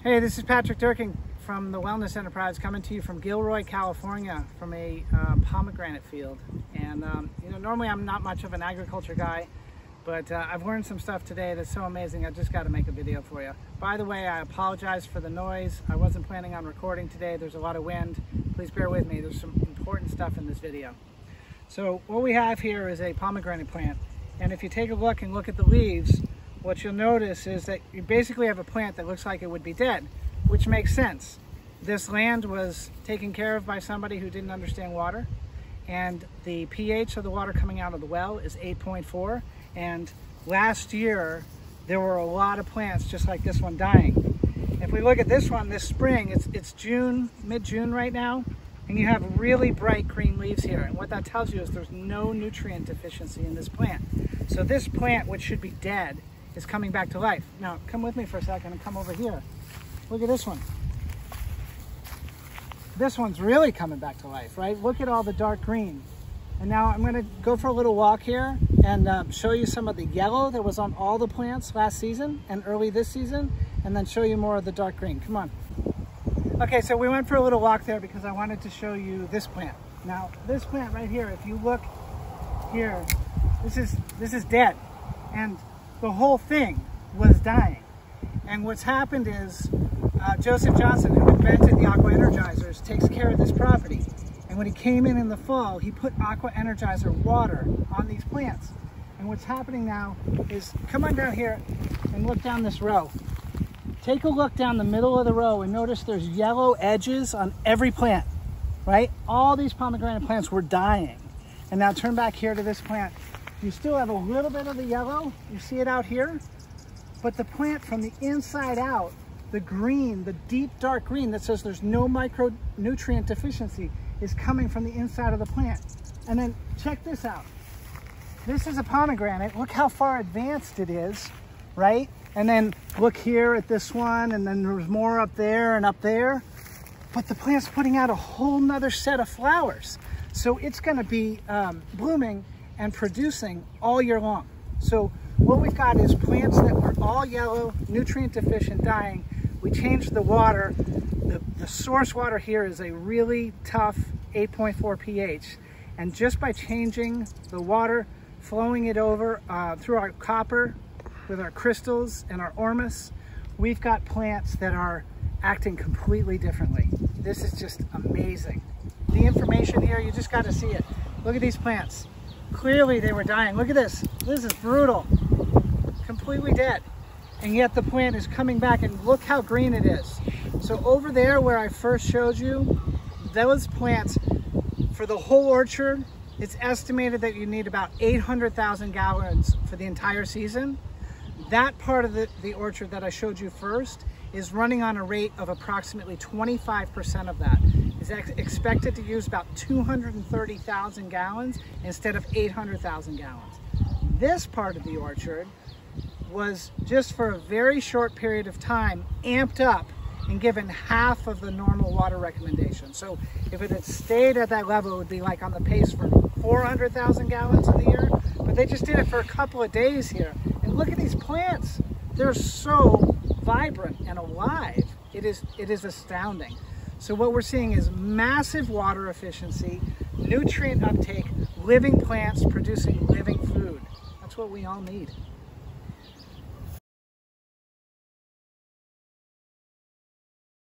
Hey, this is Patrick Durkin from the Wellness Enterprise coming to you from Gilroy, California from a uh, pomegranate field. And um, you know, normally I'm not much of an agriculture guy, but uh, I've learned some stuff today that's so amazing I just got to make a video for you. By the way, I apologize for the noise. I wasn't planning on recording today. There's a lot of wind. Please bear with me. There's some important stuff in this video. So what we have here is a pomegranate plant. And if you take a look and look at the leaves, what you'll notice is that you basically have a plant that looks like it would be dead, which makes sense. This land was taken care of by somebody who didn't understand water, and the pH of the water coming out of the well is 8.4. And last year, there were a lot of plants just like this one dying. If we look at this one this spring, it's, it's June, mid-June right now, and you have really bright green leaves here. And what that tells you is there's no nutrient deficiency in this plant. So this plant, which should be dead, is coming back to life. Now, come with me for a second and come over here. Look at this one. This one's really coming back to life, right? Look at all the dark green. And now I'm gonna go for a little walk here and um, show you some of the yellow that was on all the plants last season and early this season, and then show you more of the dark green. Come on. Okay, so we went for a little walk there because I wanted to show you this plant. Now, this plant right here, if you look here, this is, this is dead. And the whole thing was dying. And what's happened is uh, Joseph Johnson, who invented the Aqua Energizers, takes care of this property. And when he came in in the fall, he put Aqua Energizer water on these plants. And what's happening now is, come on down here and look down this row. Take a look down the middle of the row and notice there's yellow edges on every plant, right? All these pomegranate plants were dying. And now turn back here to this plant. You still have a little bit of the yellow. You see it out here. But the plant from the inside out, the green, the deep dark green that says there's no micronutrient deficiency is coming from the inside of the plant. And then check this out. This is a pomegranate. Look how far advanced it is, right? And then look here at this one, and then there's more up there and up there. But the plant's putting out a whole nother set of flowers. So it's gonna be um, blooming and producing all year long. So what we've got is plants that were all yellow, nutrient deficient, dying. We changed the water. The, the source water here is a really tough 8.4 pH. And just by changing the water, flowing it over uh, through our copper with our crystals and our ormus, we've got plants that are acting completely differently. This is just amazing. The information here, you just got to see it. Look at these plants. Clearly they were dying. Look at this. This is brutal. Completely dead. And yet the plant is coming back and look how green it is. So over there where I first showed you, those plants, for the whole orchard, it's estimated that you need about 800,000 gallons for the entire season. That part of the, the orchard that I showed you first is running on a rate of approximately 25% of that is ex expected to use about 230,000 gallons instead of 800,000 gallons. This part of the orchard was just for a very short period of time amped up and given half of the normal water recommendation. So if it had stayed at that level, it would be like on the pace for 400,000 gallons in the year. But they just did it for a couple of days here. And look at these plants. They're so vibrant and alive. It is, it is astounding. So what we're seeing is massive water efficiency, nutrient uptake, living plants producing living food. That's what we all need.